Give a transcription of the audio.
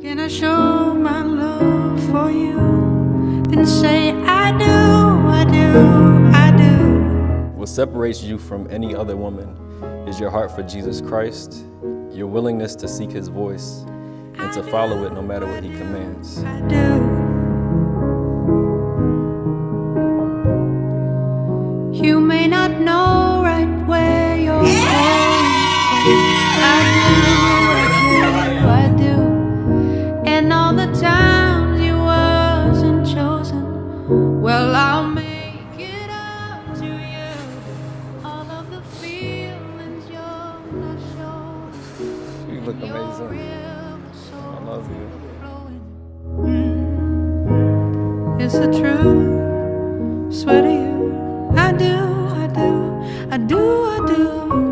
Can I show my love for you? Then say I do, I do, I do. What separates you from any other woman is your heart for Jesus Christ, your willingness to seek his voice, and to follow it no matter what he commands. I do. You may not know right where you're going. I do, look amazing. I love you. Is it true? Sweaty. I do, I do, I do, I do.